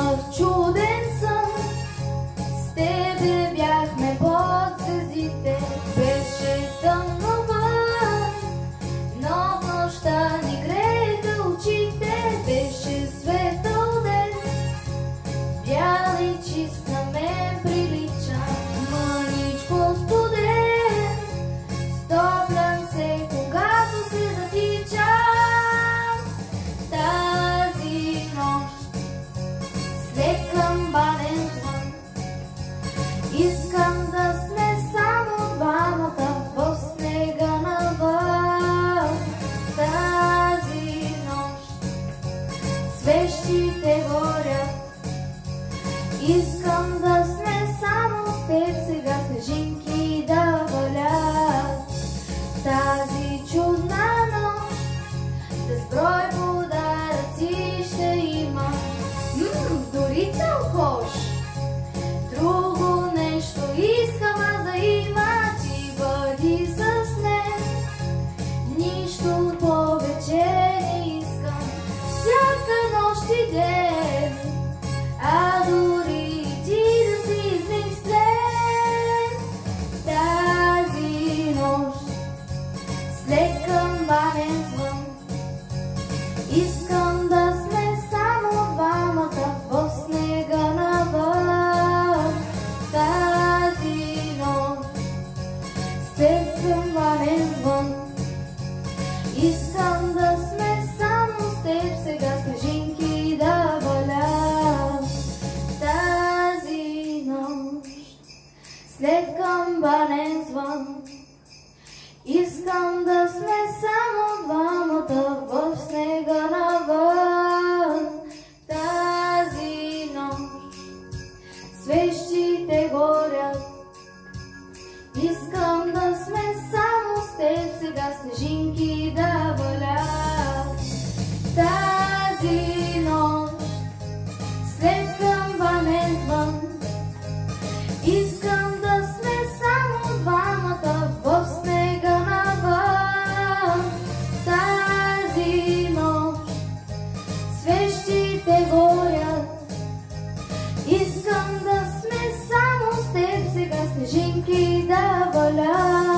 спънах чуден сън. С тебе бяхме под звездите, беше тъмно вън, но в нощта ни греха очите, беше светъл ден, бял и чист очите горят. Искам да свещите горят. Искам Dzięki dawolami